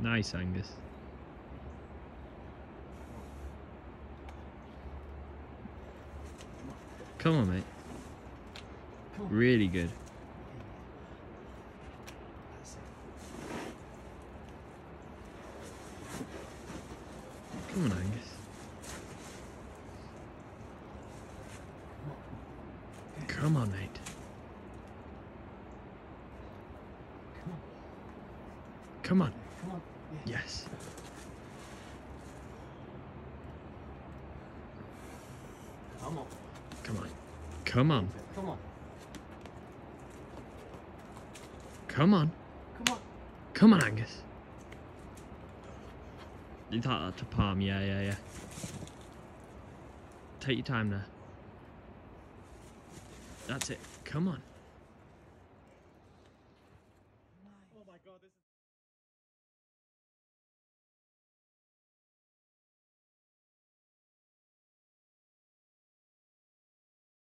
Nice, Angus. Come on, mate. Come on. Really good. Come on, Angus. Come on. Come on, mate. Come on. Yeah. Yes. Come on. Come on. Come on. Come on. Come on. Come on. Come on, Angus. You thought that to palm, yeah, yeah, yeah. Take your time there. That's it. Come on.